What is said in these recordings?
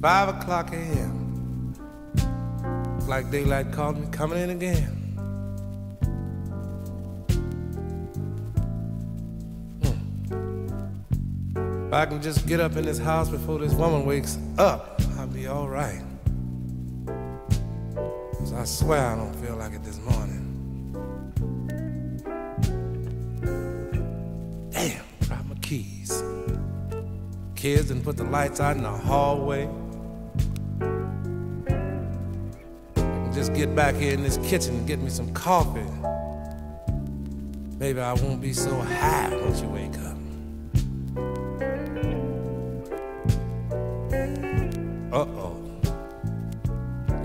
Five o'clock a.m. Like daylight called me coming in again. Hmm. If I can just get up in this house before this woman wakes up, I'll be all right. Cause I swear I don't feel like it this morning. Kids and put the lights out in the hallway. just get back here in this kitchen and get me some coffee. Maybe I won't be so high once you wake up. Uh-oh.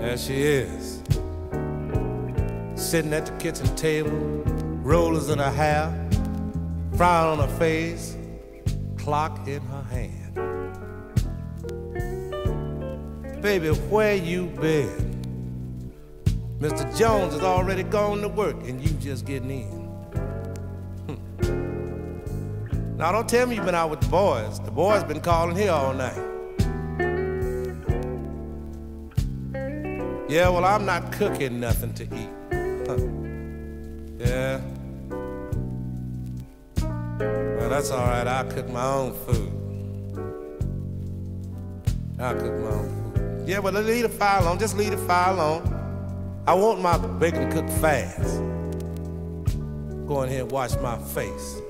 There she is. Sitting at the kitchen table, rollers in her hair, frown on her face, clock in her hand. Baby, where you been? Mr. Jones has already gone to work and you just getting in. Hmm. Now don't tell me you've been out with the boys. The boys been calling here all night. Yeah, well, I'm not cooking nothing to eat. Yeah. Well, that's all right. I'll cook my own food. I'll cook my own food. Yeah, well, leave the fire alone. Just leave the fire alone. I want my bacon cooked fast. Go in here and wash my face.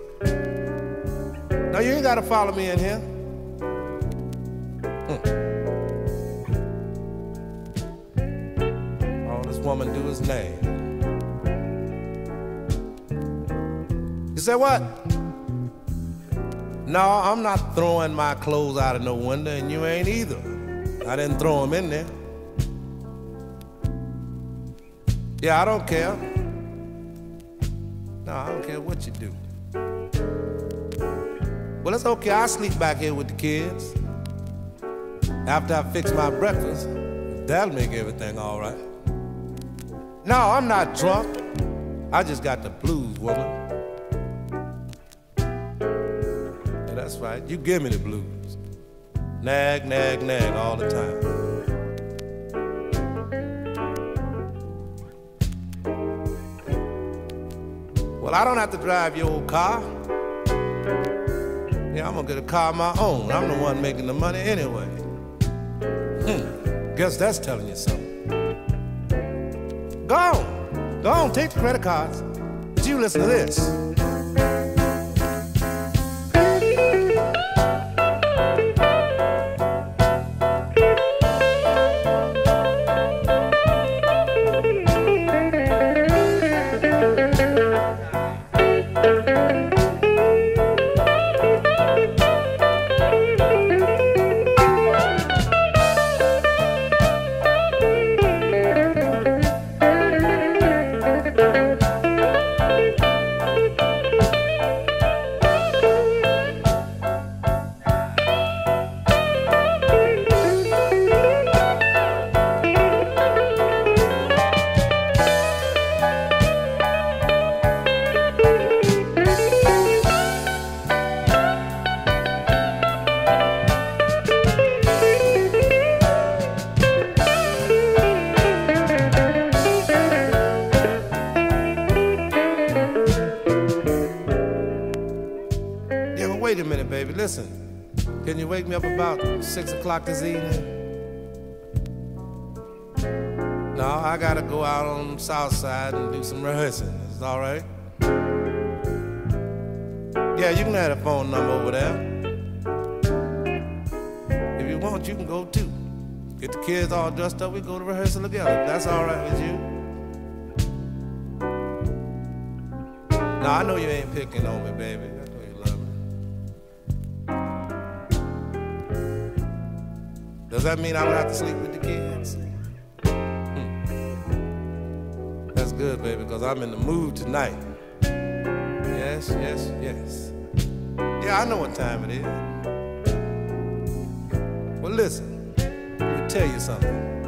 Now you ain't gotta follow me in here. Hmm. All this woman do is name. You say what? No, I'm not throwing my clothes out of no window, and you ain't either. I didn't throw them in there. Eh. Yeah, I don't care. No, I don't care what you do. Well, it's okay. I'll sleep back here with the kids. After I fix my breakfast, that'll make everything all right. No, I'm not drunk. I just got the blues, woman. Yeah, that's right. You give me the blues. Nag, nag, nag all the time. Well, I don't have to drive your old car. Yeah, I'm gonna get a car of my own. I'm the one making the money anyway. Hmm, guess that's telling you something. Go on, go on, take the credit cards. But you listen to this. Can you wake me up about six o'clock this evening? No, I gotta go out on the south side and do some rehearsing. Is all right? Yeah, you can have the phone number over there. If you want, you can go too. Get the kids all dressed up, we go to rehearsal together. That's all right with you. Now I know you ain't picking on me, baby. Does that mean I don't have to sleep with the kids? Hmm. That's good, baby, because I'm in the mood tonight. Yes, yes, yes. Yeah, I know what time it is. Well, listen, let me tell you something.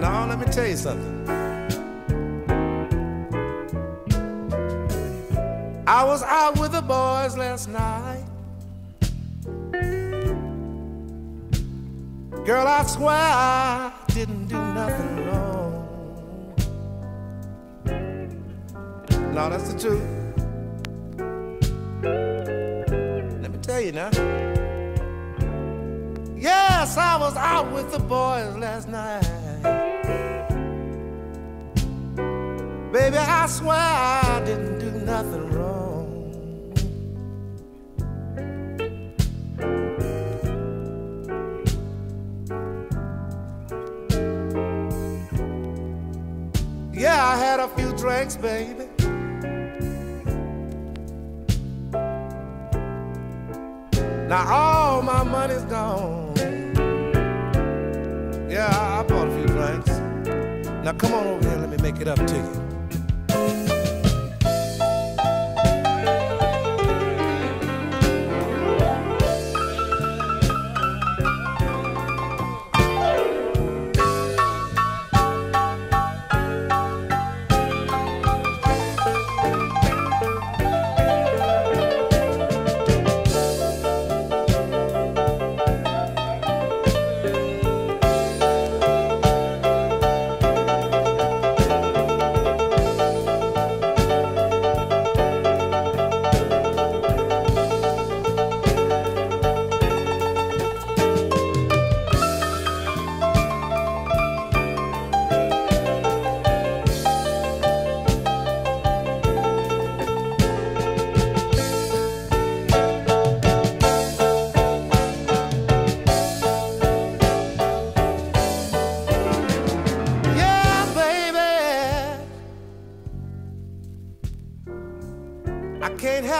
Now, let me tell you something. I was out with the boys last night. Girl, I swear I didn't do nothing wrong. No, that's the truth. Let me tell you now. Yes, I was out with the boys last night. Baby, I swear I didn't do nothing wrong. A few drinks, baby. Now all my money's gone. Yeah, I, bought a few drinks. Now come on over here, let me make it up to you.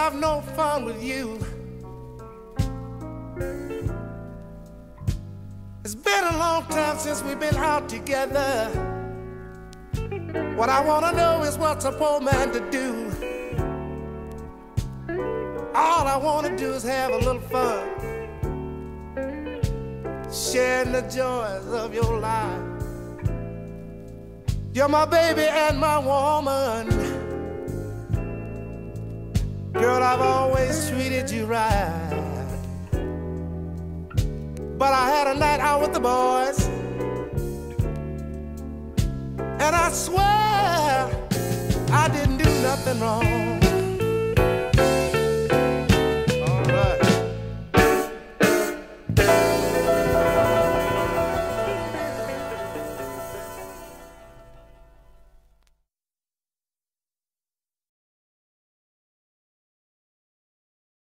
Have no fun with you. It's been a long time since we've been out together. What I wanna know is what's a poor man to do. All I wanna do is have a little fun, sharing the joys of your life. You're my baby and my woman. Girl, I've always treated you right. But I had a night out with the boys. And I swear I didn't do nothing wrong.